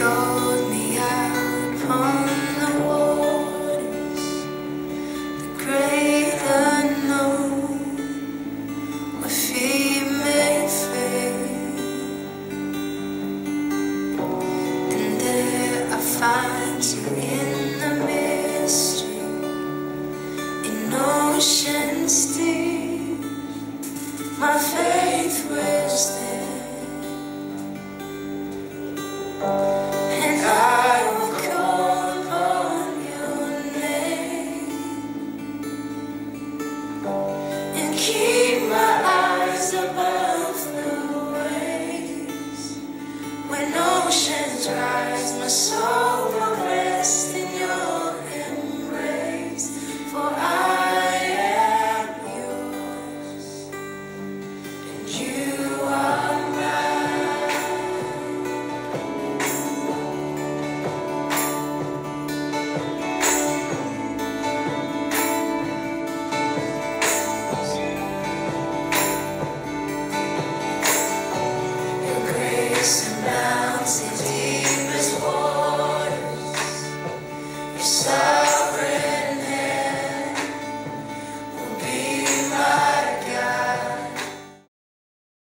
Showed me out upon the waters, the feet may fail. And there I find you in the mystery, in oceans deep. My faith was there. oceans rise, my soul. side.